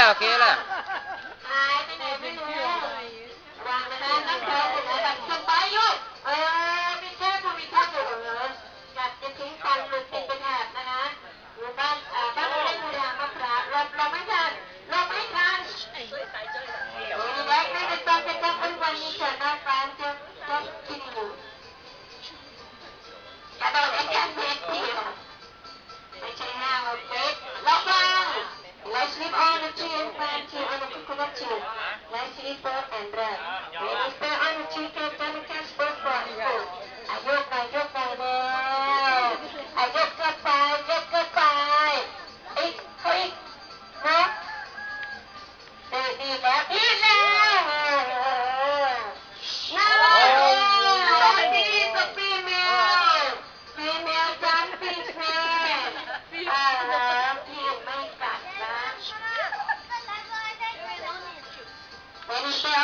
lah, okey lah. poultry and planting on a Nice to eat and bread. Minister on a chicken, delicate sport for food. Ayok, ayok, ayok. I kapay, ayok, kapay. Hey, hey, no. Baby, baby.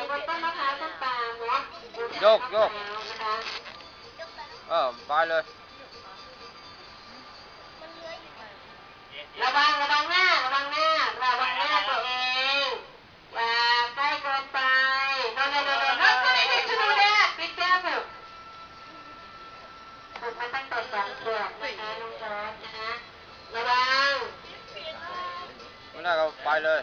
ยกยกเออไปเลยระวังระวังหน้าระวังหน้าระวังหน้าตัวเองอย่าใกล้เกินไปโดนโดนโดนโดนโดนก็ไม่ได้ชูแดดปิดแก้มอยู่ฝึกมาตั้งแต่สองขวบนะคะน้องจอร์จนะคะระวังไม่น่าก็ไปเลย